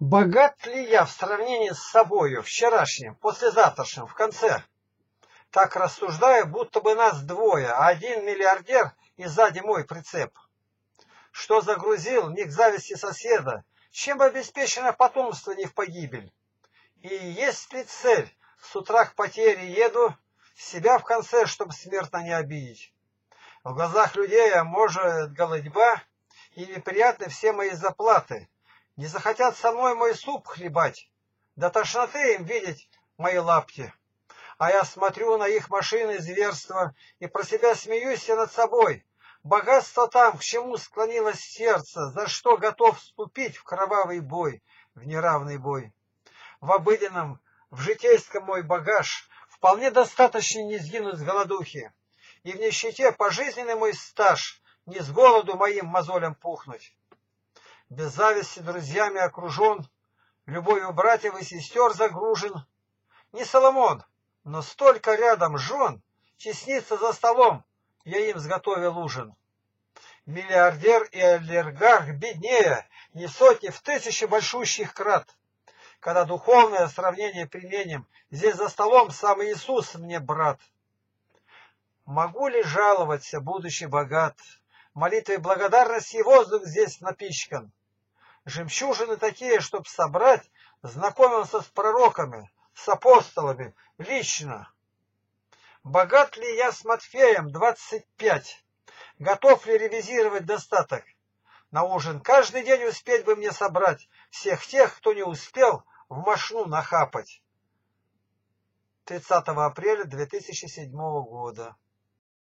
Богат ли я в сравнении с собою, вчерашним, послезавтрашним, в конце? Так рассуждаю, будто бы нас двое, а один миллиардер и сзади мой прицеп. Что загрузил, не к зависти соседа, чем обеспечено потомство не в погибель. И есть ли цель, с утра к потере еду, себя в конце, чтобы смертно не обидеть. В глазах людей, а может, голодьба, и неприятны все мои заплаты. Не захотят со мной мой суп хлебать, до тошноты им видеть мои лапти. А я смотрю на их машины зверства и про себя смеюсь я над собой. Богатство там, к чему склонилось сердце, за что готов вступить в кровавый бой, в неравный бой. В обыденном, в житейском мой багаж вполне достаточно не сгинуть с голодухи, и в нищете пожизненный мой стаж не с голоду моим мозолям пухнуть без зависти друзьями окружен, любовью братьев и сестер загружен. Не Соломон, но столько рядом жен, теснится за столом, я им сготовил ужин. Миллиардер и олигарх беднее, не сотни, в тысячи большущих крат. Когда духовное сравнение применим, здесь за столом сам Иисус мне брат. Могу ли жаловаться, будучи богат? Молитвой благодарности воздух здесь напичкан. Жемчужины такие, чтоб собрать, знакомился с пророками, с апостолами, лично. Богат ли я с Матфеем, 25? Готов ли ревизировать достаток? На ужин каждый день успеть бы мне собрать всех тех, кто не успел в машну нахапать. 30 апреля 2007 года.